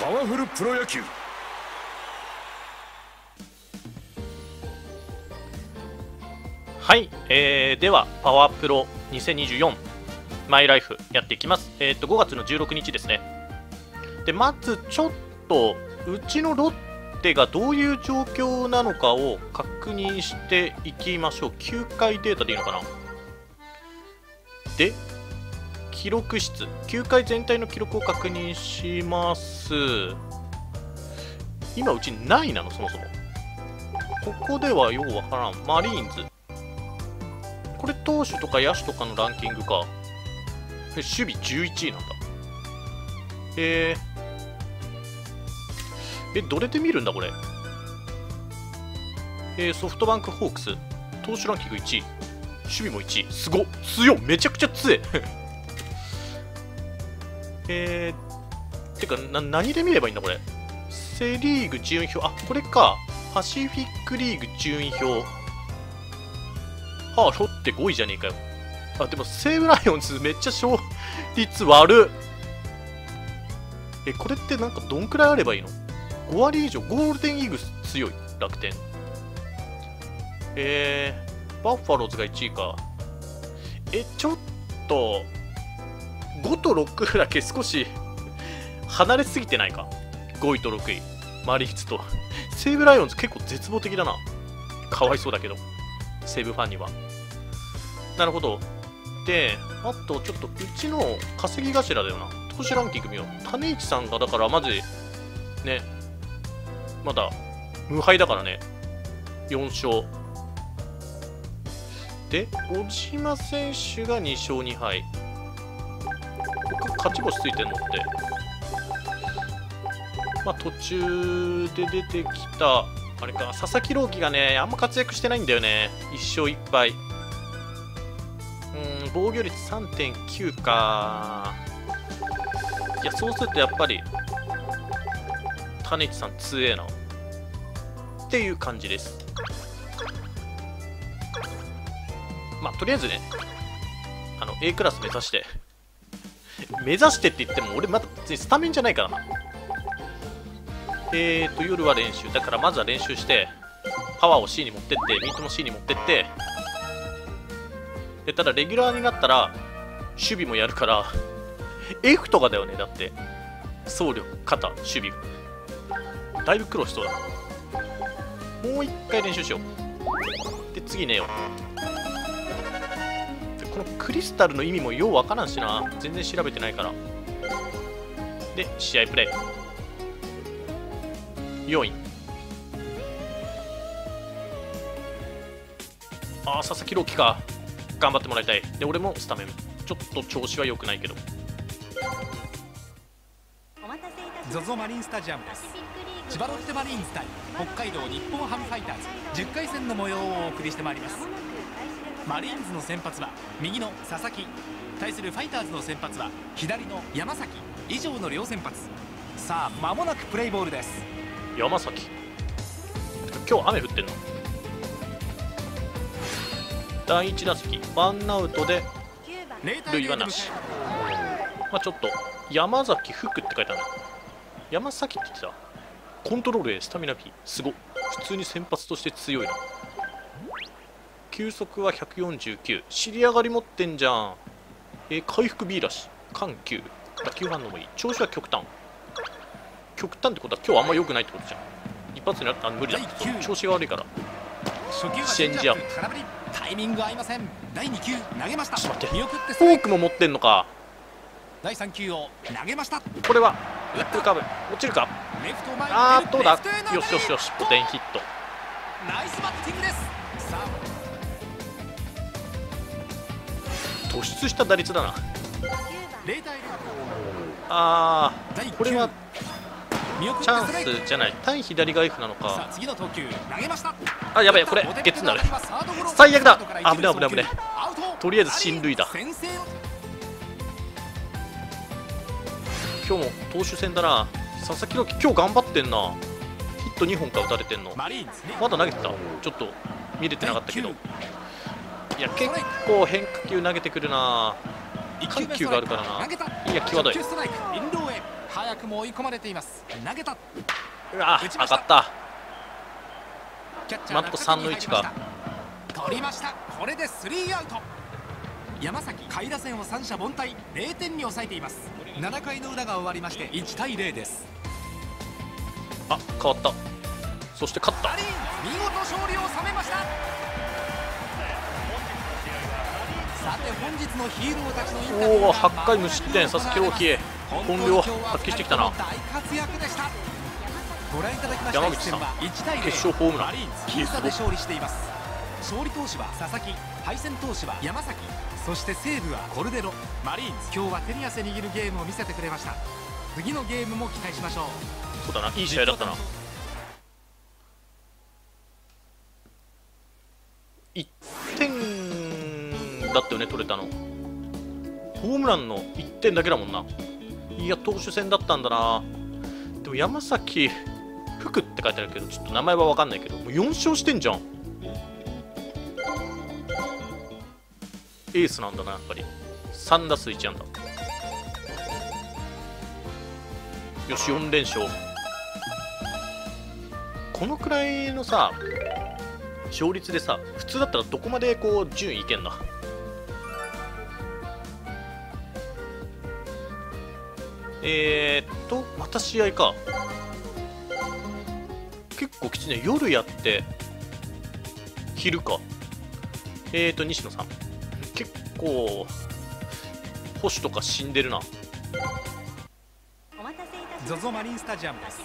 パワフルプロ野球はい、えー、ではパワープロ2024マイライフやっていきます。えっ、ー、と5月の16日ですね。でまずちょっとうちのロッテがどういう状況なのかを確認していきましょう。9回データでいいのかな？で、記録室。9回全体の記録を確認します。今うちないなの、そもそも。ここではようわからん。マリーンズ。これ投手とか野手とかのランキングか。守備11位なんだ。えー、え、どれで見るんだこれ？えー、ソフトバンクホークス。投手ランキング1位。守備も1位。すごっ強めちゃくちゃ強いえー、てか、な、何で見ればいいんだこれ？セリーグ順位表。あ、これか。パシフィックリーグ順位表。はあ、ロッテ5位じゃねえかよ。あ、でも西武ライオンズめっちゃ勝率悪え、これってなんかどんくらいあればいいの ?5 割以上。ゴールデンイーグス強い。楽天。えー、バッファローズが1位か。え、ちょっと、5と6だけ少し離れすぎてないか ?5 位と6位。マリーツと。西武ライオンズ結構絶望的だな。かわいそうだけど。西武ファンには。なるほど。で、あとちょっとうちの稼ぎ頭だよな。投資ランキング見よう。種市さんがだからまず、ね、まだ無敗だからね。4勝。で、小島選手が2勝2敗。勝ち星ついてんのって。まあ、途中で出てきた、あれか、佐々木朗希がね、あんま活躍してないんだよね。1勝1敗。うん防御率3.9かいやそうするとやっぱり種市さん強えなっていう感じですまあとりあえずねあの A クラス目指して目指してって言っても俺まだ別にスタメンじゃないからな。えーと夜は練習。だからまずは練習してパワーを C に持ってってミートも C に持ってって。でただレギュラーになったら守備もやるから F とかだよね。だって走力肩守備。だいぶ苦労しそうだ。もう一回練習しよう。で次寝よう。このクリスタルの意味もようわからんしな。全然調べてないから。で試合プレイ。4位ああ佐々木朗希か。頑張ってもらいたい。で俺もスタメン。ちょっと調子は良くないけど。ZOZO マリンスタジアムです千葉ロッテマリーンズ対北海道日本ハムファイターズ。10回戦の模様をお送りしてまいります。マリーンズの先発は右の佐々木。対するファイターズの先発は左の山崎。以上の両先発。さあ間もなくプレイボールです。山崎。今日雨降ってんの？第1打席ワンアウトで塁はなし、まあ、ちょっと山崎福って書いてある山崎って言ってたコントロール A スタミナ B すご普通に先発として強いな球速は149尻上がり持ってんじゃん。えー、回復 B だし緩急。打球反応もいい。調子は極端。極端ってことは今日あんま良くないってことじゃん。一発になったら無理だ。調子が悪いから。チェンジアップ。タイミング合いません。第2球投げました。ちょっと待って。フォークも持ってんのか。第3球を投げました。これはウッドカーブ。落ちるか？あーどうだ？よしよしよし。ポテンヒット。ナイスバッティングです突出した打率だな。あーこれはチャンスじゃない。単左が F なのか。あやべえこれゲッツになる。最悪だ。危ね危ね危ねとりあえず進塁だ。今日も投手戦だな。佐々木朗希今日頑張ってんな。ヒット2本か打たれてんの。まだ投げてた。ちょっと見れてなかったけどいや結構変化球投げてくるな。緩急があるからな。いや際どい。早くも追い込まれています。投げた。うわ上がった。キャッチャーなんとか3の1か。取りました。これでスリーアウト。山崎下位打線を三者凡退。0点に抑えています。7回の裏が終わりまして1対0です。あ変わった。そして勝った。見事勝利を収めましたおお8回無失点。佐々木朗希本領発揮してきたな。山口さん一戦は1対0決勝ホームラン。ーで勝利しています。勝利投手は佐々木敗戦投手は山崎。そして西武はコルデロ。マリーンズ今日は手に汗握るゲームを見せてくれました。次のゲームも期待しましょう。そうだないい試合だったな。1点だったよね取れたの。ホームランの1点だけだもんな。いや投手戦だったんだな。でも山崎福って書いてあるけどちょっと名前は分かんないけどもう4勝してんじゃん。エースなんだなやっぱり。3打数1安打。よし4連勝。このくらいのさ勝率でさ普通だったらどこまでこう順位いけんの？えー、っとまた試合か。結構きついね。夜やって昼か。えー、っと西野さん。結構保守とか死んでるな。ZOZO マリンスタジアムです。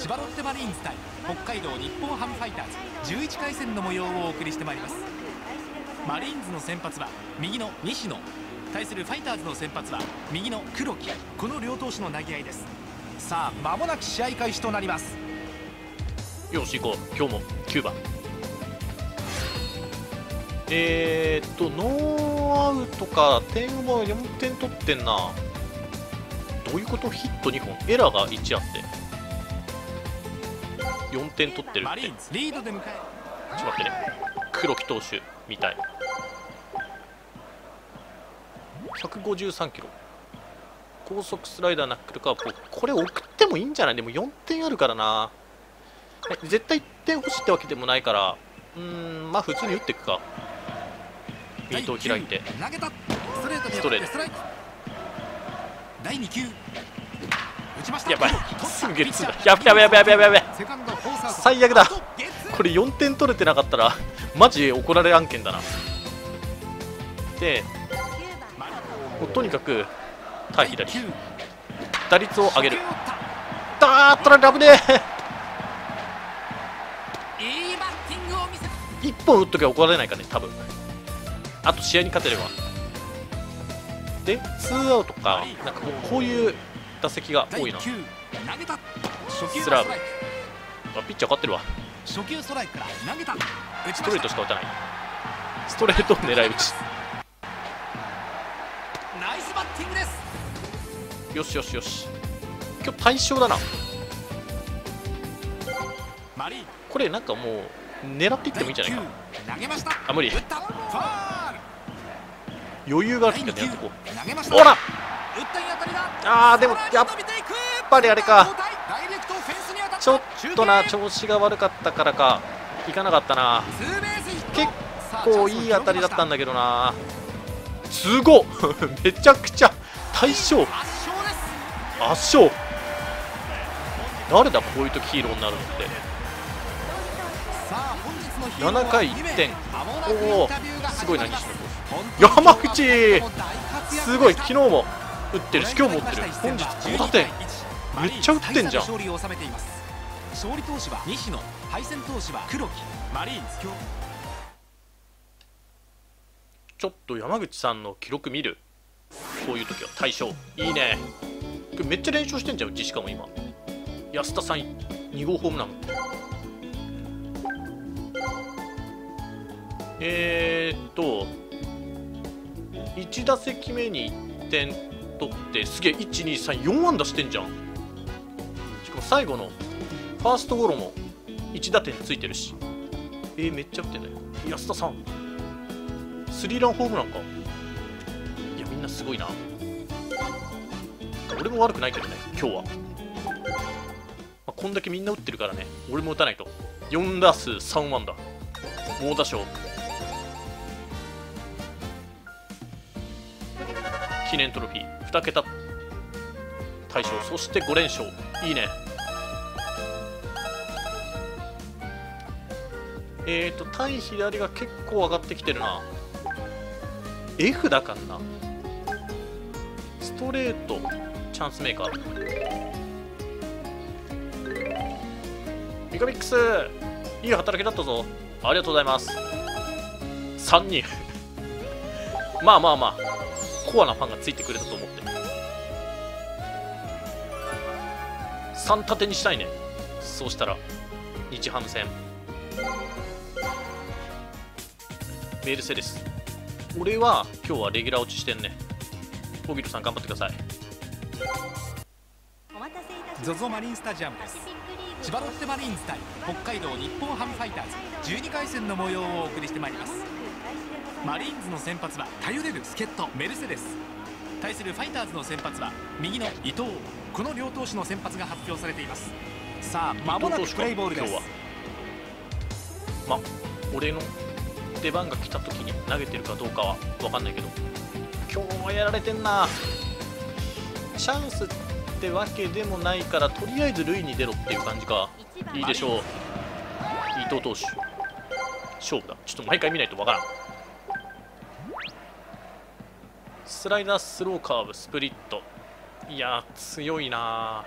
千葉ロッテマリーンズ対北海道日本ハムファイターズ。11回戦の模様をお送りしてまいります。マリーンズの先発は右の西野対するファイターズの先発は右の黒木。この両投手の投げ合いです。さあ間もなく試合開始となります。よし行こう。今日も9番えー、っとノーアウトか点も4点取ってんな。どういうこと？ヒット2本。エラーが1あって。4点取ってるって。マリーンズリードで迎えちょっと待ってね。黒木投手みたい153キロ。高速スライダーナックルカーブこれ送ってもいいんじゃない？でも4点あるからな。え絶対1点欲しいってわけでもないから。うーんまあ普通に打っていくか。ミートを開いて。ストレート第2球。打ちました。やばい。すぐゲッツー。だやべやべやべやべやべ。やべ最悪だ。これ4点取れてなかったらマジ怒られ案件だな。でもうとにかく対左第9打率を上げる。だーっとラブね。いいバッティングを見せ1本打っときゃ怒られないかね多分。あと試合に勝てれば。でツーアウトか。なんかもうこういう打席が第多いな。9投げた。初球はスラーブあピッチャー勝ってるわ。初球ストライクから投げた。打ちました。ストレートしか打たない。ストレート狙い撃ちティングです。よしよしよし。今日大勝だな。マリー。ンこれなんかもう狙っていってもいいんじゃないか。な第9投げました。あ無理。余裕がある第2時はやってこうほらあーでもやっぱりあれか。ちょっとな調子が悪かったからか。いかなかったな。結構いい当たりだったんだだけどな。すごっ。めちゃくちゃ大勝圧勝。誰だこういう時ヒーローになるのって。さあ本日のヒーローは7回二名1点おおすごいな西野山口。すごい。昨日も打ってる。し今日も打ってる。本日5打点。めっちゃ打ってんじゃん。勝利を収めています勝利投手は西野。敗戦投手は黒木。マリーンズ。今日ちょっと山口さんの記録見るこういう時は大勝いいね。めっちゃ連勝してんじゃんうちしかも今。安田さん2号ホームラン。えー、っと1打席目に1点取ってすげえ1234安打してんじゃん。しかも最後のファーストゴロも1打点ついてるし。えー、めっちゃ打ってんだよ。安田さんスリーランホームランか。なすごいな。俺も悪くないけどね今日は、まあ、こんだけみんな打ってるからね俺も打たないと。4打数3安打。猛打賞。記念トロフィー。2桁。大賞。そして5連勝。いいね。えーと対左が結構上がってきてるな。F だからな。トレートチャンスメーカー。ミカミックスいい働きだったぞ。ありがとうございます。3人。まあまあまあコアなファンがついてくれたと思って。3立てにしたいね。そうしたら日ハム戦。メルセデス。俺は今日はレギュラー落ちしてんね。小木戸さん頑張ってください ZOZO マリンスタジアムです。千葉ロッテマリーンズ対北海道日本ハムファイターズ。12回戦の模様をお送りしてまいります。マリーンズの先発は頼れる助っ人メルセデス。対するファイターズの先発は右の伊藤。この両投手の先発が発表されています。さあ間もなくプレイボールです。まあ俺の出番が来た時に投げてるかどうかは分かんないけど今日はやられてんな。チャンスってわけでもないからとりあえず塁に出ろっていう感じか。いいでしょう。伊藤投手。勝負だ。ちょっと毎回見ないと分からん。スライダースローカーブスプリット。いや強いな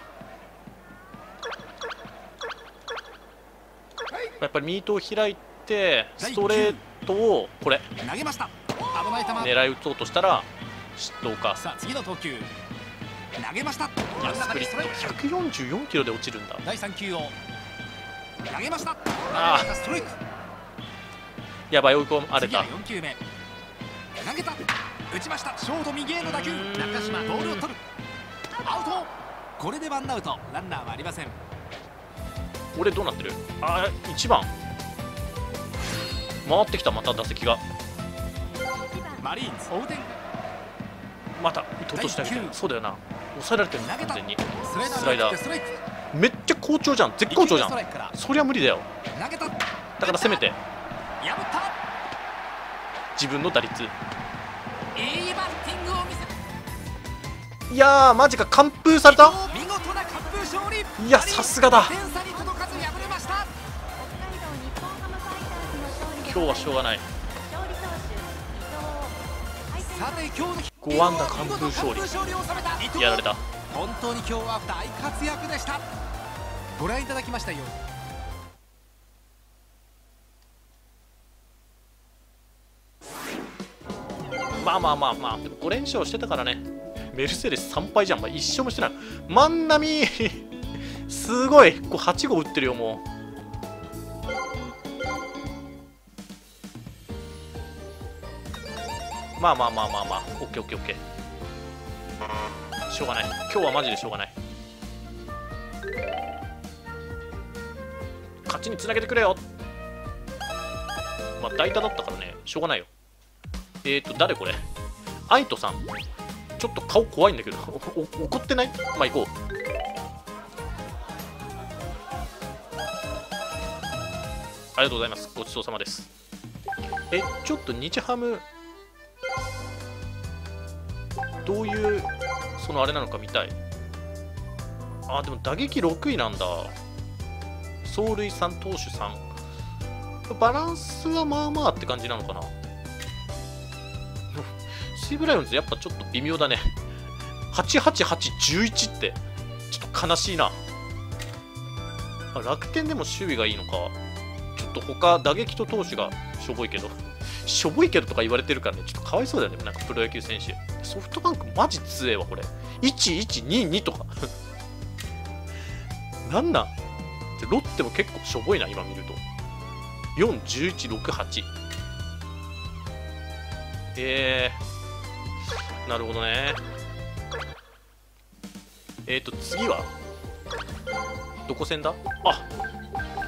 やっぱりミートを開いてストレートをこれ。投げました。危ない球。狙い打とうとしたら失投か。さあ次の投球。投げました。いやスプリット。144キロで落ちるんだ。第3球を。投げました。あストライク。やばい追い込まれた。次は4球目。投げた。打ちました。ショート右への打球。中島ボールを取る。アウト。これでワンアウト。ランナーはありません。俺どうなってる？あ1番。回ってきたまた打席が。マリーンズ。追う点また打とうとしたみたいな。そうだよな。抑えられてる完全に。スライダーめっちゃ好調じゃん。絶好調じゃん。クから。そりゃ無理だよ。だからせめて。自分の打率。いやーマジか完封された？いやさすがだ。今日はしょうがないさて今日の5安打完封勝利。やられた。本当に今日は大活躍でした。ご覧いただきましたように。まあまあまあまあ。でも5連勝してたからね。メルセデス3敗じゃん、まあ、一勝もしてない。万波。すごい。これ8号打ってるよもうまあまあまあまあまあ。オッケーオッケーオッケー。しょうがない。今日はマジでしょうがない。勝ちにつなげてくれよ。まあ代打だったからね。しょうがないよ。えーと、誰これ？アイトさん。ちょっと顔怖いんだけど、お怒ってない？まあ行こう。ありがとうございます。ごちそうさまです。え、ちょっと日ハム、どういう、そのあれなのか見たい。あ、でも打撃6位なんだ。走塁3、投手3。バランスはまあまあって感じなのかな。西武ライオンズやっぱちょっと微妙だね。88811って、ちょっと悲しいな。楽天でも守備がいいのか。ちょっと他、打撃と投手がしょぼいけど。しょぼいけどとか言われてるからね、ちょっとかわいそうだよね、なんかプロ野球選手。ソフトバンクマジ強えわ、これ。1122とか。なんなん？ロッテも結構しょぼいな、今見ると。4、11、6、8。えー、なるほどね。えっ、ー、と、次は？どこ戦だ？あ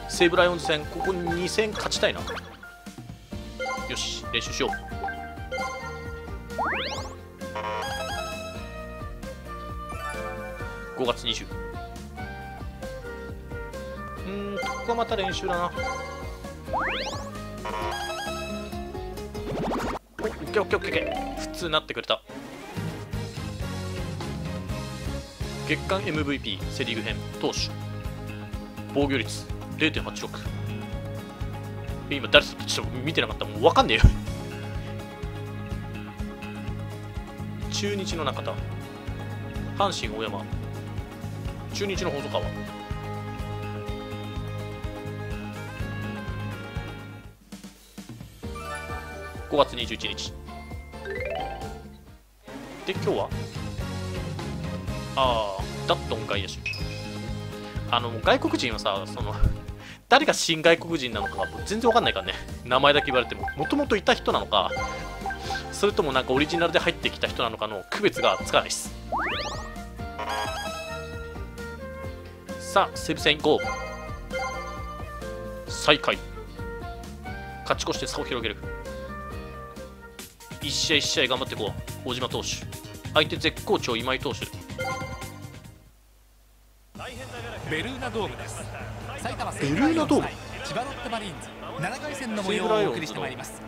西武ライオンズ戦、ここ2戦勝ちたいな。よし、練習しよう。5月20うんここはまた練習だな。おオッケーオッケーオッケーオッケー。普通になってくれた。月間 MVP セ・リーグ編投手防御率0.86今誰ちょっと見てなかったもう分かんねえよ。中日の中田。阪神大山。中日の細川。5月21日。で今日はああダットン外野手。あの外国人はさその誰が新外国人なのかは全然わかんないからね。名前だけ言われても。もともといた人なのかそれともなんかオリジナルで入ってきた人なのかの区別がつかないです。さあ西武戦行こう。再開。勝ち越して差を広げる。一試合一試合頑張っていこう。大島投手。相手絶好調今井投手。ベルーナドームです。ベルーナドーム千葉ロッテマリーンズ。7回戦の模様をお送りしてまいります。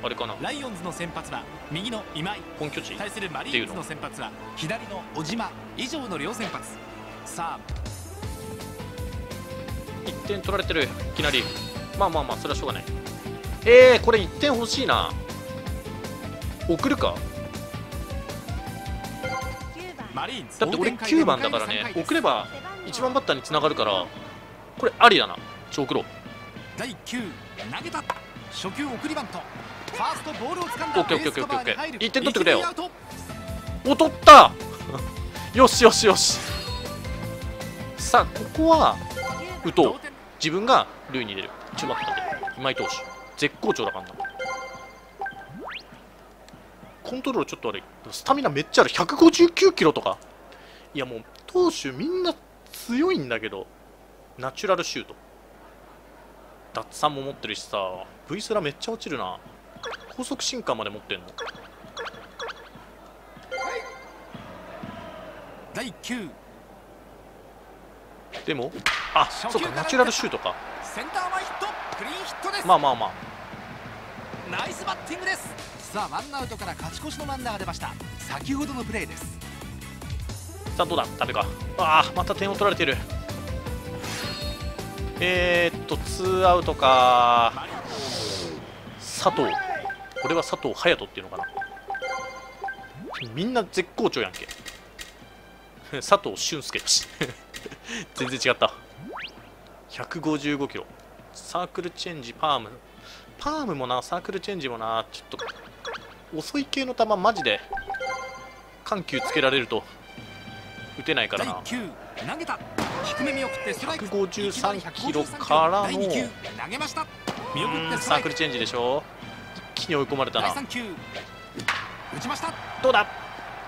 あれかな？ライオンズの先発は右の今井。本拠地。対するマリーンズの先発は左の小島。以上の両先発。さあ。1点取られてる。いきなり。まあまあまあそれはしょうがない。えー、これ1点欲しいな。送るか？マリーンズ。だって俺9番だからね。送れば1番バッターにつながるからこれありだな。超送ろう第9投げた。初球送りバント。ファーストボールを掴んだ。オッケーオッケーオッケーオッケーベースカバーに入る。一点取ってくれよ。お取った。よしよしよし。さあここは打とう自分が塁に出る。中バッターで今井投手。絶好調だからな。コントロールちょっと悪い。スタミナめっちゃある。159キロとか。いやもう投手みんな強いんだけどナチュラルシュート。脱三も持ってるしさ V スラめっちゃ落ちるな。高速進化まで持ってんの。第9でもあそうかナチュラルシュートか。センター前ヒットクリーンヒットです、まあまあまあ。ナイスバッティングです。さあワンアウトから勝ち越しのランナーが出ました。先ほどのプレーです。さあどうだ？ダメか。ああまた点を取られてるえー、っとツーアウトか。佐藤。これは佐藤隼人っていうのかな。みんな絶好調やんけ。佐藤俊介だし。全然違った。155キロ。サークルチェンジパーム。パームもなサークルチェンジもな。ちょっと遅い系の球マジで緩急つけられると打てないからな。低め見送ってストライク。153キロからの第2球投げました見送っうんてサークルチェンジでしょ一気に追い込まれた第な3球打ちましたどうだ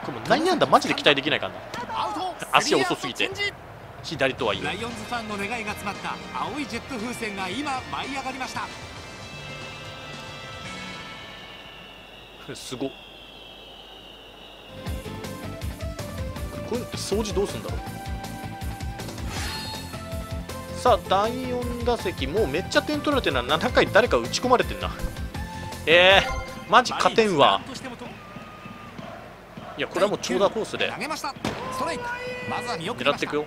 これもう何やんだマジで期待できないからな足遅すぎて左とはいライオンズファンの願いが詰まった青いジェット風船が今舞い上がりましたえすごっこういうのって掃除どうすんだろうさあ第4打席もうめっちゃ点取られてるな。7回誰か打ち込まれてんな。えー、マジ勝てんわいやこれはもう長打コースで。狙っていくよ。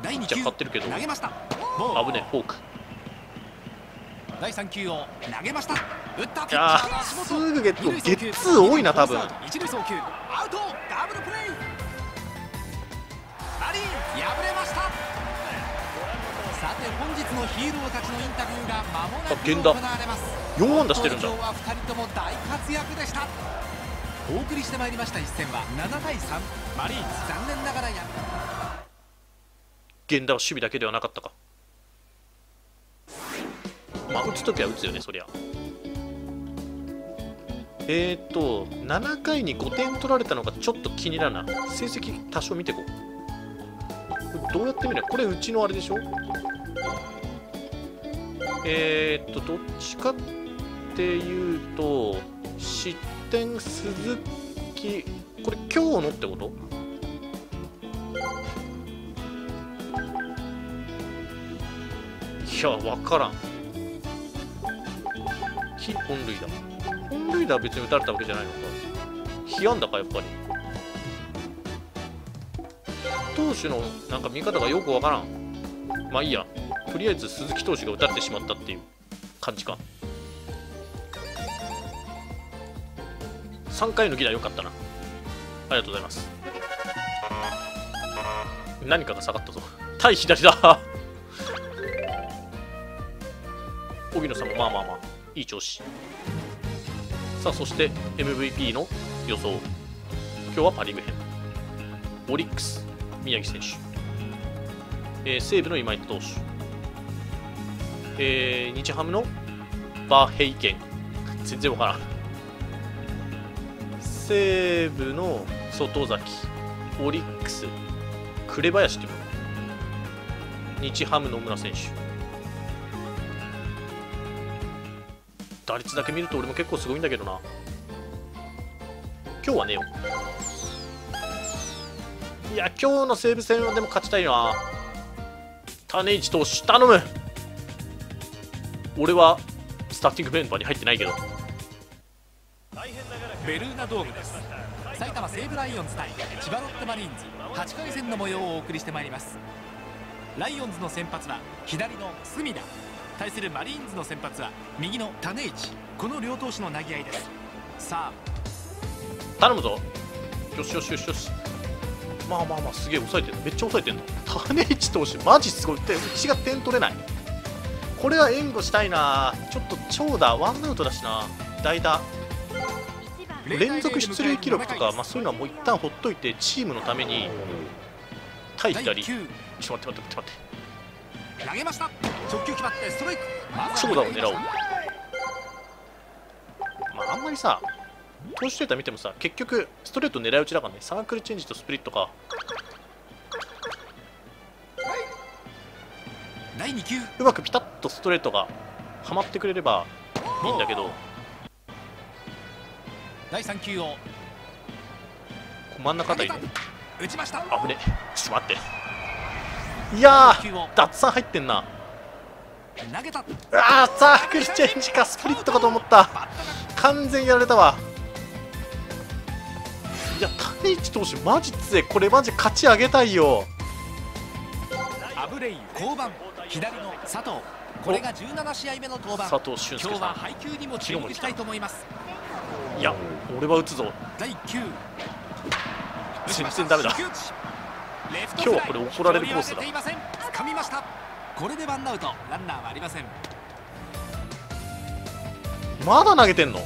第2じゃあ球勝ってるけど。危ねえフォーク。第3球を投げました。打った。いやーすぐゲット。ゲッツー多いな多分。一塁送球。アウト。ダブルプレーマリーン敗れま本日のヒーローたちのインタビューが間もなく行われます。4安打してるんだ。今日は2人とも大活躍でした。お送りしてまいりました一戦は7対3マリーンズ。残念ながら敗源田は守備だけではなかったか。まあ打つときは打つよねそりゃ。えー、っと7回に5点取られたのがちょっと気になるな。成績多少見てこう。どうやって見る？のこれうちのあれでしょ？えー、っとどっちかっていうと失点鈴木。これ今日のってこと？いや分からん。非本塁打。本塁打は別に打たれたわけじゃないのか。被安打かやっぱり。投手のなんか見方がよく分からん。まあいいや。とりあえず鈴木投手が打たれてしまったっていう感じか。3回のギラ良かったな。ありがとうございます。何かが下がったぞ。対左だ。荻野さんもまあまあまあいい調子。さあそして MVP の予想。今日はパ・リーグ編。オリックス宮城選手、えー、西武の今井投手、えー、日ハムのバーヘイケン全然わからん西武の外崎オリックス紅林っていうの。日ハム野村選手。打率だけ見ると俺も結構すごいんだけどな。今日はねよ。いや今日の西武戦はでも勝ちたいな。種市投手頼む。俺はスタッティングメンバーに入ってないけど。ベルーナドームです。埼玉西武ライオンズ対千葉ロッテマリーンズ。8回戦の模様をお送りしてまいります。ライオンズの先発は左の隅田。対するマリーンズの先発は右の種市。この両投手の投げ合いです。さあ。頼むぞ。よしよしよしよし。まあまあまあすげえ抑えてるめっちゃ抑えてんの。種市投手マジすごい。ってうちが点取れないこれは援護したいな。ちょっと長打ワンアウトだしな。代打。連続出塁記録とか、まあ、そういうのはもう一旦ほっといてチームのために。対左ちょっと待って待って待って待って。投げました。直球決まってストライク。長打を狙おう。まああんまりさ投手データ見てもさ結局ストレート狙い撃ちだからね。サークルチェンジとスプリットか第2球。うまくピタッとストレートがはまってくれればいいんだけど。第3球を。真ん中あたり。ね打ちました。危ねちょっと待って。いやー脱三入ってんな。投げた。あーサークルチェンジかスプリットかと思った。完全やられたわ。いや種市投手マジ強いこれマジ勝ち上げたいよ。アブレイユ降板左の佐藤。これが17試合目の登板。佐藤俊介今日は配球にも注目したいと思います。いや俺は打つぞ。第1球全然ダメだ。今日はこれ怒られるコースだ。掴みました。これでワンアウト。ランナーはありません。まだ投げてんの？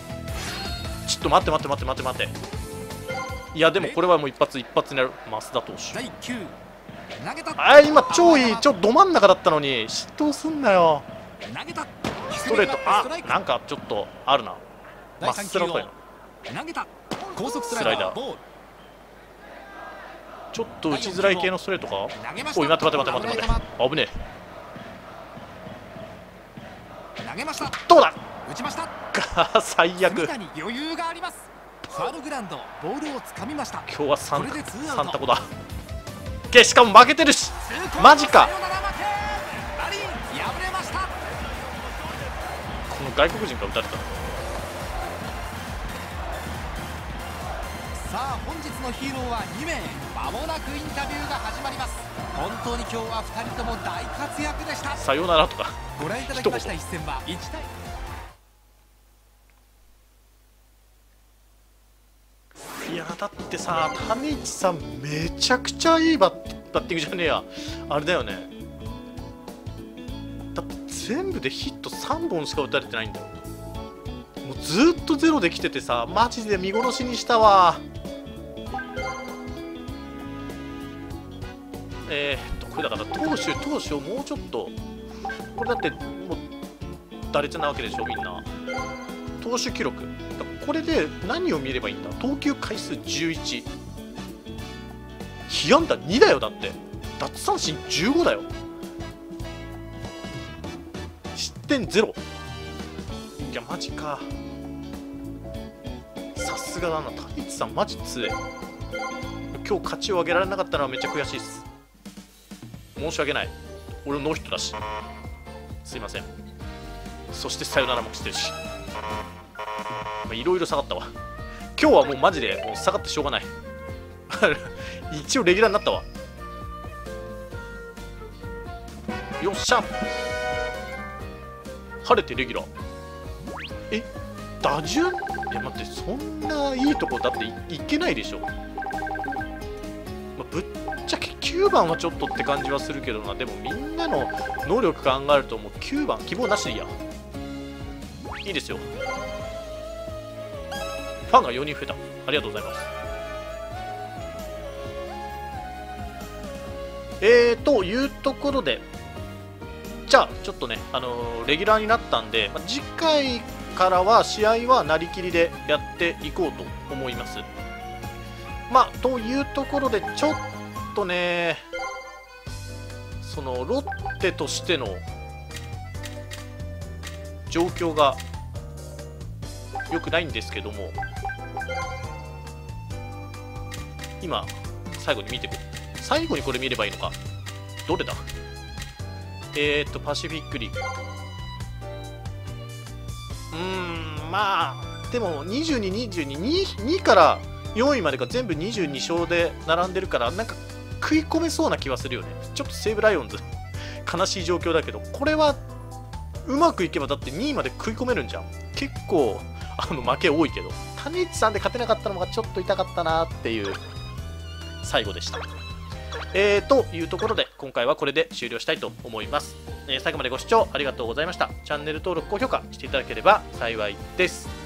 ちょっと待って待って待って待って待って。いやでもこれはもう一発一発になる増田投手。第9投げたあ今超いいちょっとど真ん中だったのに失投すんなよ。投げた。ストレート。あなんかちょっとあるな。まっすぐの。声の投げた。高速スライダー。ちょっと打ちづらい系のストレートか？おい待って待って待って待って待って危ねえ。投げました。どうだ？打ちました。最悪。余裕があります。ファールグラウンドボールを掴みました。今日は 3, 3タコだけしかも負けてるし。マジか。この外国人が打たれたさあ本日のヒーローは2名。まもなくインタビューが始まります。本当に今日は2人とも大活躍でした。さようならとか。ご覧いただきました一戦は1対だってさ種市さんめちゃくちゃいいバッバッティングじゃねえや。あれだよね。だって全部でヒット3本しか打たれてないんだよ。もうずっとゼロで来ててさマジで見殺しにしたわ。えー、っとこれだから投手投手をもうちょっとこれだってもう打率なわけでしょみんな。投手記録。これで何を見ればいいんだ？投球回数11被安打2だよだって。奪三振15だよ。失点0いやマジか。さすがだな。太一さんマジ強い。今日勝ちを上げられなかったのはめっちゃ悔しいです。申し訳ない。俺ノーヒットだし。すいません。そしてさよならもしてるし。いろいろ下がったわ。今日はもうマジでもう下がってしょうがない。一応レギュラーになったわ。よっしゃ。晴れてレギュラー。え打順？え待ってそんないいとこだっていいけないでしょ、まあ、ぶっちゃけ9番はちょっとって感じはするけどな。でもみんなの能力考えるともう9番希望なしでいいや。いいですよ。ファンが4人増えた。ありがとうございます。えーというところでじゃあちょっとね、あのー、レギュラーになったんで、まあ、次回からは試合はなりきりでやっていこうと思います。まあというところでちょっとねそのロッテとしての状況が良くないんですけども今最後に見てく最後にこれ見ればいいのか。どれだ？えー、っとパシフィックリーグうーんまあでも2222 2から4位までが全部22勝で並んでるからなんか食い込めそうな気はするよね。ちょっと西武ライオンズ 悲しい状況だけどこれはうまくいけばだって2位まで食い込めるんじゃん。結構あの負け多いけど種市さんで勝てなかったのがちょっと痛かったなっていう最後でした。えー、というところで今回はこれで終了したいと思います、えー、最後までご視聴ありがとうございました。チャンネル登録高評価していただければ幸いです。